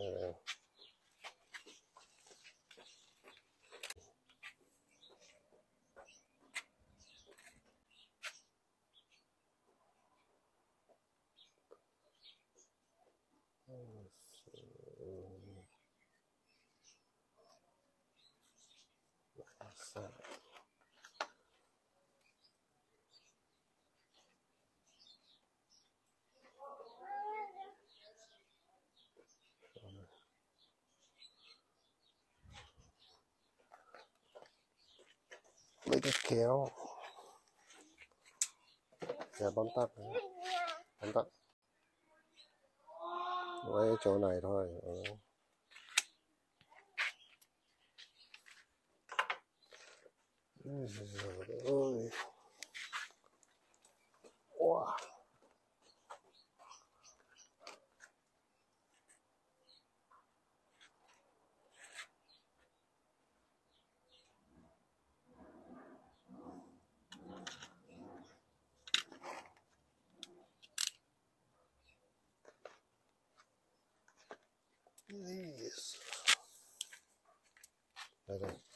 ừ. Sa- cái kéo kéo bấm tắt bấm tắt. Với chỗ này thôi. Ừ. Ôi giời Đây đây.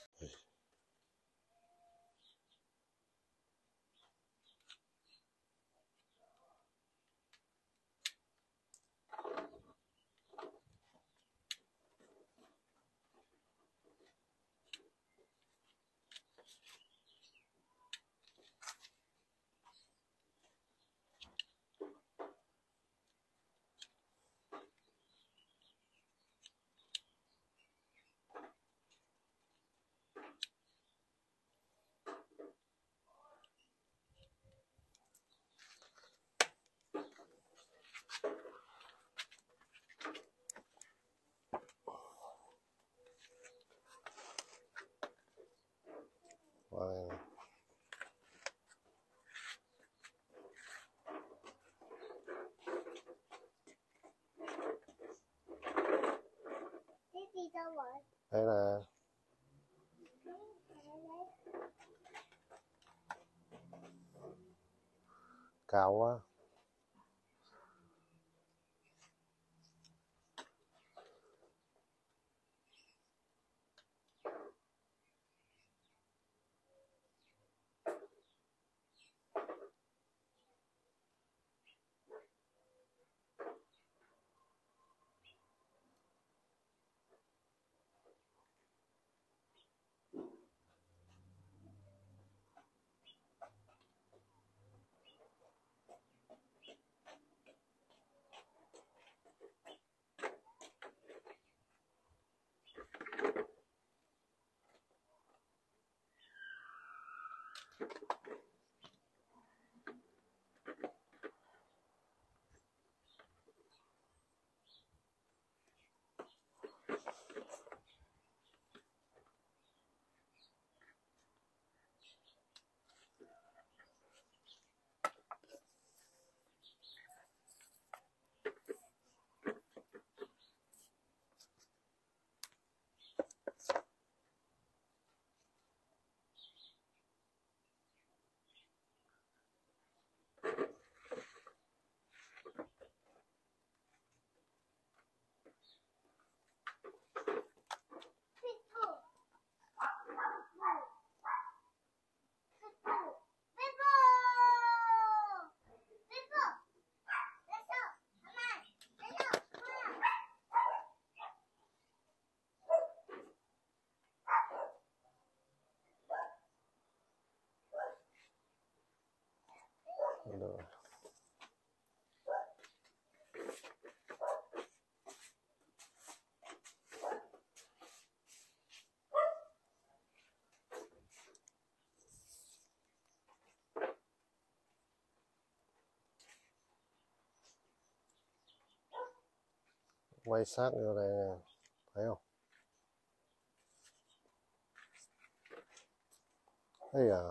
Đây là cao quá. Rồi. quay sát vô đây nè thấy không thấy à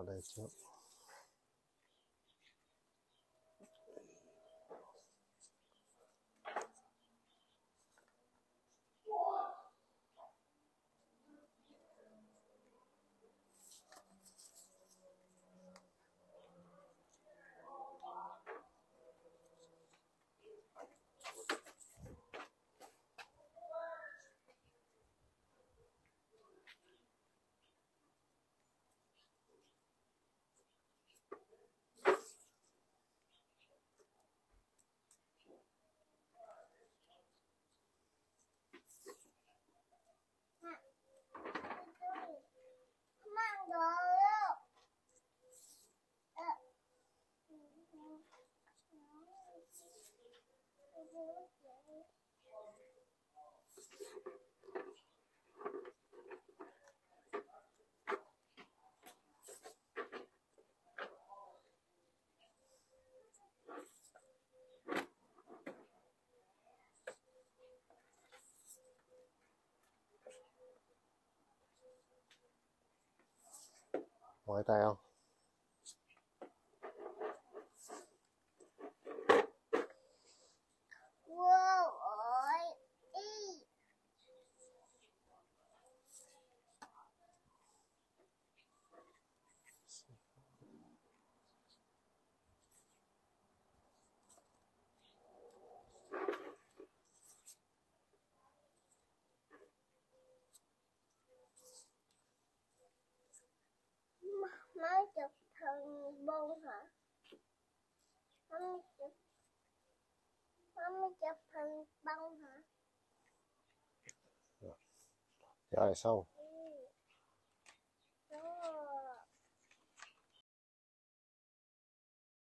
あれ。ngoài tay không? Chụp thần bông hả? rồi xong